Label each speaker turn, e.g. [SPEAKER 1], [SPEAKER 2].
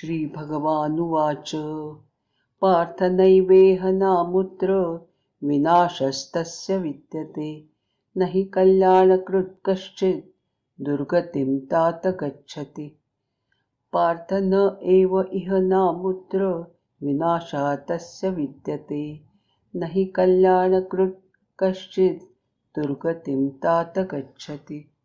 [SPEAKER 1] श्रीभगवानुवाच। पार्थनैवेह नामुत्र विनाशस्तस्य विद्यते। न हि कल्याणकृत् कश्चित् दुर्गतिं तात गच्छति। पार्थ न एव इह नामुत्र विनाशातस्य विद्यते। न हि कल्याणकृत् कश्चित् दुर्गतिं तात गच्छति।